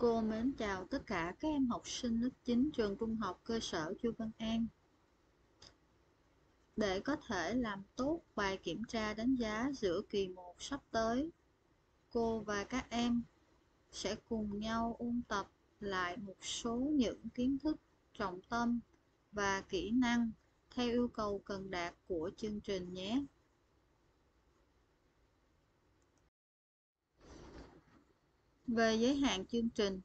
Cô mến chào tất cả các em học sinh lớp 9 trường Trung học cơ sở Chu Văn An. Để có thể làm tốt bài kiểm tra đánh giá giữa kỳ 1 sắp tới, cô và các em sẽ cùng nhau ôn tập lại một số những kiến thức trọng tâm và kỹ năng theo yêu cầu cần đạt của chương trình nhé. Về giới hạn chương trình,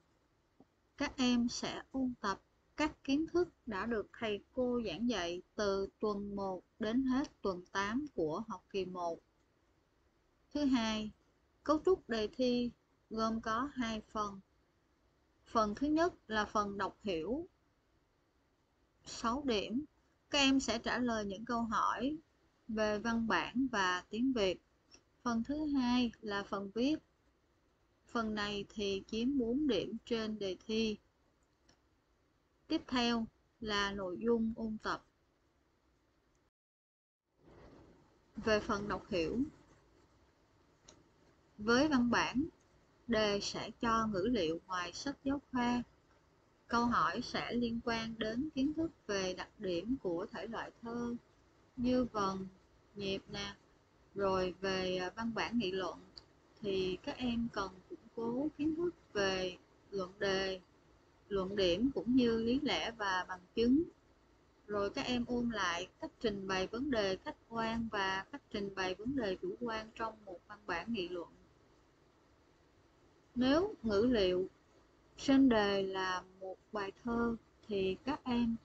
các em sẽ ôn tập các kiến thức đã được thầy cô giảng dạy từ tuần 1 đến hết tuần 8 của học kỳ 1. Thứ hai, cấu trúc đề thi gồm có hai phần. Phần thứ nhất là phần đọc hiểu 6 điểm. Các em sẽ trả lời những câu hỏi về văn bản và tiếng Việt. Phần thứ hai là phần viết Phần này thì chiếm 4 điểm trên đề thi. Tiếp theo là nội dung ôn tập. Về phần đọc hiểu, với văn bản, đề sẽ cho ngữ liệu ngoài sách giáo khoa. Câu hỏi sẽ liên quan đến kiến thức về đặc điểm của thể loại thơ như vần, nhịp nè, rồi về à, văn bản nghị luận thì các em cần cố kiến thức về luận đề, luận điểm cũng như lý lẽ và bằng chứng. Rồi các em ôn lại cách trình bày vấn đề khách quan và cách trình bày vấn đề chủ quan trong một văn bản nghị luận. Nếu ngữ liệu trên đề là một bài thơ thì các em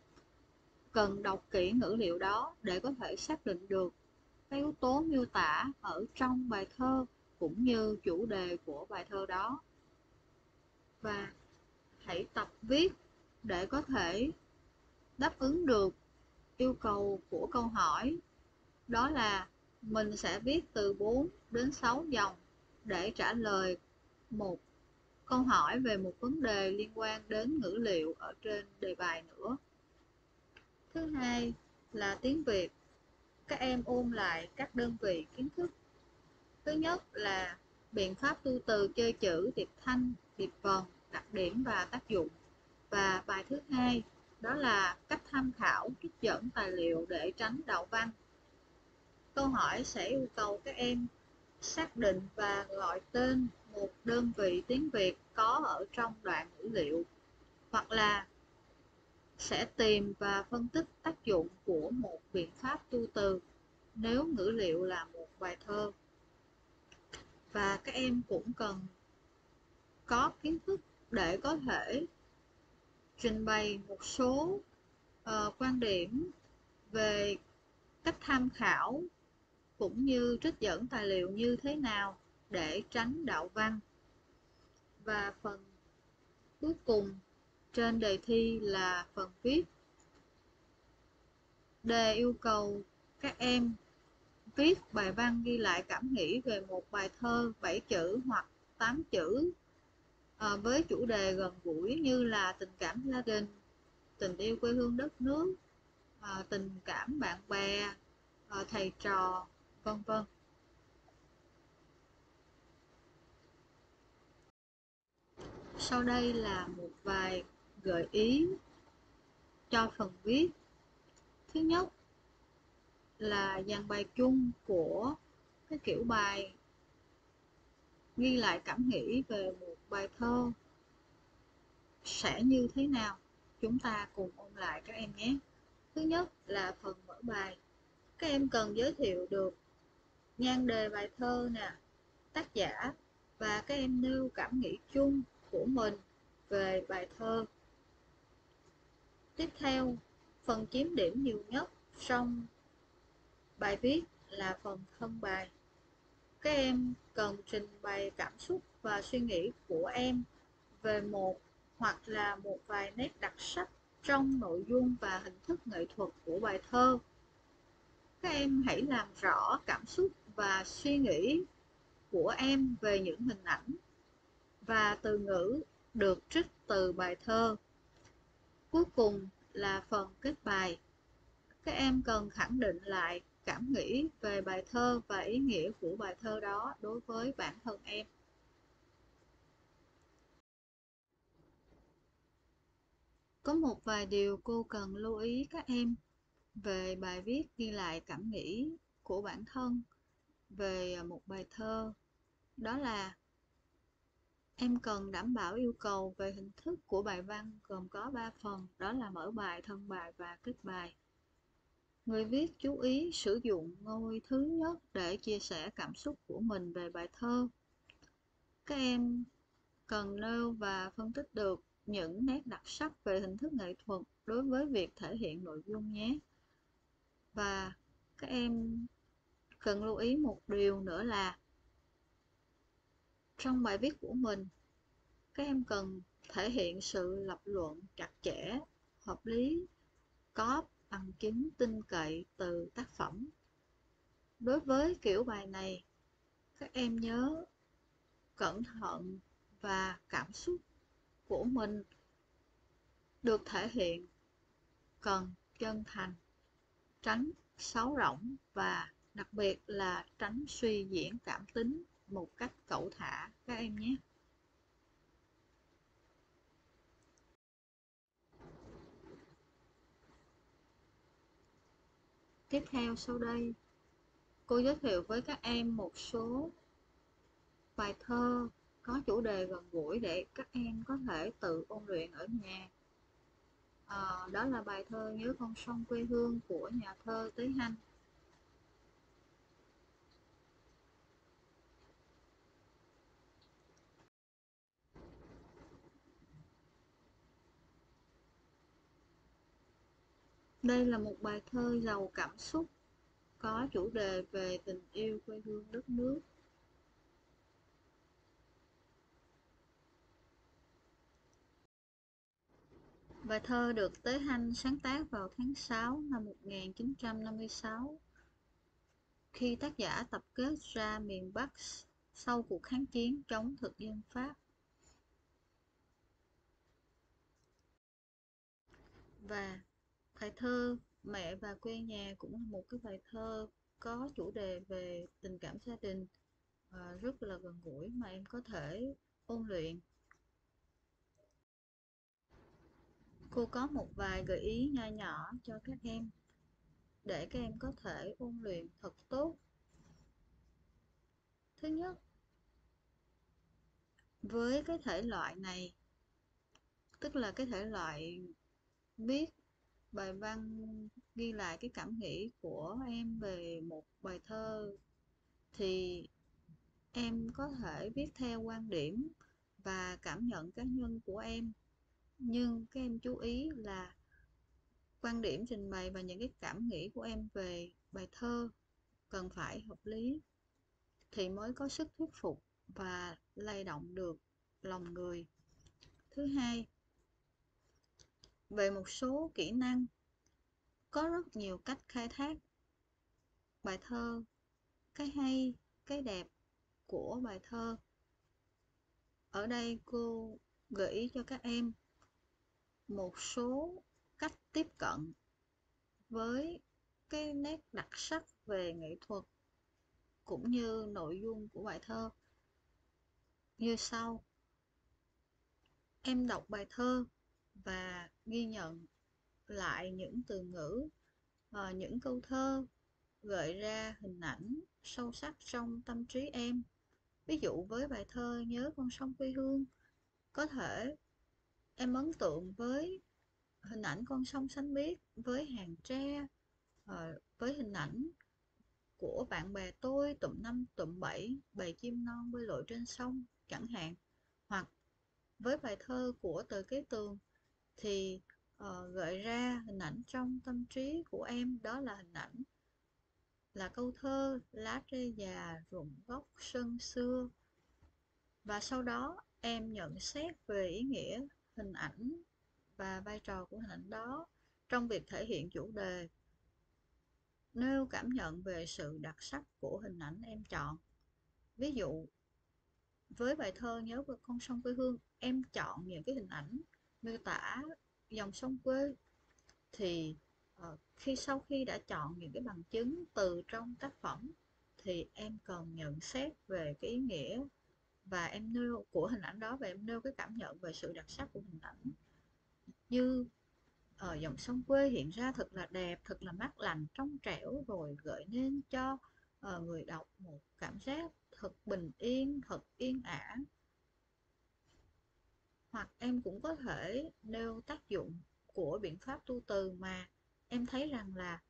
cần đọc kỹ ngữ liệu đó để có thể xác định được các yếu tố miêu tả ở trong bài thơ cũng như chủ đề của bài thơ đó. Và hãy tập viết để có thể đáp ứng được yêu cầu của câu hỏi. Đó là mình sẽ viết từ 4 đến 6 dòng để trả lời một câu hỏi về một vấn đề liên quan đến ngữ liệu ở trên đề bài nữa. Thứ hai là tiếng việt. Các em ôn lại các đơn vị kiến thức Thứ nhất là biện pháp tu từ chơi chữ, điệp thanh, điệp vần, đặc điểm và tác dụng. Và bài thứ hai đó là cách tham khảo, trích dẫn tài liệu để tránh đạo văn. Câu hỏi sẽ yêu cầu các em xác định và gọi tên một đơn vị tiếng Việt có ở trong đoạn ngữ liệu hoặc là sẽ tìm và phân tích tác dụng của một biện pháp tu từ nếu ngữ liệu là một bài thơ và các em cũng cần có kiến thức để có thể trình bày một số uh, quan điểm về cách tham khảo cũng như trích dẫn tài liệu như thế nào để tránh đạo văn. Và phần cuối cùng trên đề thi là phần viết. Đề yêu cầu các em viết bài văn ghi lại cảm nghĩ về một bài thơ 7 chữ hoặc 8 chữ à, với chủ đề gần gũi như là tình cảm gia đình, tình yêu quê hương đất nước, à, tình cảm bạn bè, à, thầy trò, vân vân. Sau đây là một vài gợi ý cho phần viết. Thứ nhất, là dàn bài chung của cái kiểu bài ghi lại cảm nghĩ về một bài thơ sẽ như thế nào? Chúng ta cùng ôn lại các em nhé. Thứ nhất là phần mở bài. Các em cần giới thiệu được nhan đề bài thơ nè, tác giả và các em nêu cảm nghĩ chung của mình về bài thơ. Tiếp theo, phần chiếm điểm nhiều nhất trong Bài viết là phần thân bài. Các em cần trình bày cảm xúc và suy nghĩ của em về một hoặc là một vài nét đặc sắc trong nội dung và hình thức nghệ thuật của bài thơ. Các em hãy làm rõ cảm xúc và suy nghĩ của em về những hình ảnh và từ ngữ được trích từ bài thơ. Cuối cùng là phần kết bài. Các em cần khẳng định lại cảm nghĩ về bài thơ và ý nghĩa của bài thơ đó đối với bản thân em Có một vài điều cô cần lưu ý các em về bài viết ghi lại cảm nghĩ của bản thân về à, một bài thơ. Đó là em cần đảm bảo yêu cầu về hình thức của bài văn gồm có 3 phần, đó là mở bài, thân bài và kết bài. Người viết chú ý sử dụng ngôi thứ nhất để chia sẻ cảm xúc của mình về bài thơ. Các em cần nêu và phân tích được những nét đặc sắc về hình thức nghệ thuật đối với việc thể hiện nội dung nhé. Và các em cần lưu ý một điều nữa là trong bài viết của mình, các em cần thể hiện sự lập luận chặt chẽ, hợp lý, có bằng chứng tin cậy từ tác phẩm. Đối với kiểu bài này, các em nhớ cẩn thận và cảm xúc của mình được thể hiện. Cần chân thành, tránh sáo rỗng và đặc biệt là tránh suy diễn cảm tính một cách cẩu thả các em nhé. Tiếp theo sau đây cô giới thiệu với các em một số bài thơ có chủ đề gần gũi để các em có thể tự ôn luyện ở nhà. À, đó là bài thơ nhớ con sông quê hương của nhà thơ Tế Hanh. Đây là một bài thơ giàu cảm xúc, có chủ đề về tình yêu quê hương đất nước. Bài thơ được Tế Hanh sáng tác vào tháng 6 năm 1956 khi tác giả tập kết ra miền Bắc sau cuộc kháng chiến chống thực dân Pháp. Và bài thơ mẹ và quê nhà cũng là một cái bài thơ có chủ đề về tình cảm gia đình à, rất là gần gũi mà em có thể ôn luyện. Cô có một vài gợi ý nho nhỏ cho các em để các em có thể ôn luyện thật tốt. Thứ nhất với cái thể loại này tức là cái thể loại viết bài văn ghi lại cái cảm nghĩ của em về một bài thơ thì em có thể viết theo quan điểm và cảm nhận cá nhân của em. Nhưng các em chú ý là quan điểm trình bày và những cái cảm nghĩ của em về bài thơ cần phải hợp lý thì mới có sức thuyết phục và lay động được lòng người. Thứ hai về một số kỹ năng. Có rất nhiều cách khai thác. Bài thơ, cái hay, cái đẹp của bài thơ. Ở đây cô gợi ý cho các em một số cách tiếp cận với cái nét đặc sắc về nghệ thuật cũng như nội dung của bài thơ. Như sau. Em đọc bài thơ và ghi nhận lại những từ ngữ và những câu thơ gợi ra hình ảnh sâu sắc trong tâm trí em. Ví dụ với bài thơ nhớ con sông quê hương, có thể em ấn tượng với hình ảnh con sông xanh biếc với hàng tre ờ, với hình ảnh của bạn bè tôi tụm năm tụm bảy bầy chim non bơi lội trên sông chẳng hạn. Hoặc với bài thơ của từ kế tường thì uh, gợi ra hình ảnh trong tâm trí của em đó là hình ảnh là câu thơ lá tre già rụng gốc sân xưa. Và sau đó em nhận xét về ý nghĩa hình ảnh và vai trò của hình ảnh đó trong việc thể hiện chủ đề nêu cảm nhận về sự đặc sắc của hình ảnh em chọn. Ví dụ với bài thơ nhớ về con sông quê hương em chọn những cái hình ảnh miêu tả dòng sông quê thì ờ, khi sau khi đã chọn những cái bằng chứng từ trong tác phẩm thì em cần nhận xét về cái ý nghĩa và em nêu, của hình ảnh đó và em nêu cái cảm nhận về sự đặc sắc của hình ảnh. Như ở dòng sông quê hiện ra thật là đẹp, thật là mát lành, trong trẻo rồi gợi nên cho ờ, người đọc một cảm giác thật bình yên, thật yên ả hoặc em cũng có thể nêu tác dụng của biện pháp tu từ mà em thấy rằng là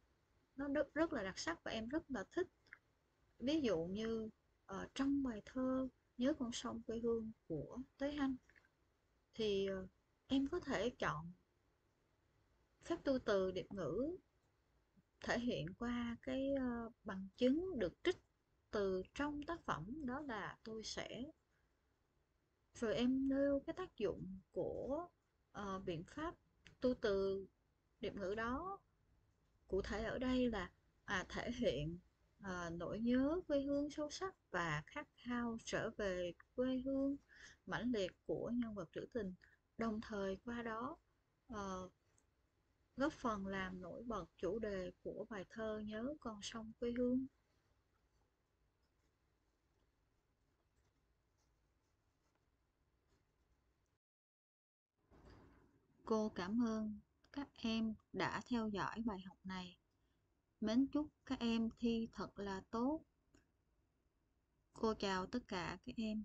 nó rất, rất là đặc sắc và em rất là thích. Ví dụ như uh, trong bài thơ nhớ con sông quê hương của Tế Hanh thì uh, em có thể chọn phép tu từ điệp ngữ thể hiện qua cái uh, bằng chứng được trích từ trong tác phẩm đó là tôi sẽ rồi em nêu cái tác dụng của uh, biện pháp tu từ điệp ngữ đó. Cụ thể ở đây là à, thể hiện à, nỗi nhớ quê hương sâu sắc và khát khao trở về quê hương mãnh liệt của nhân vật trữ tình. Đồng thời qua đó à, góp phần làm nổi bật chủ đề của bài thơ nhớ con sông quê hương. Cô cảm ơn các em đã theo dõi bài học này. Mến chúc các em thi thật là tốt. Cô chào tất cả các em.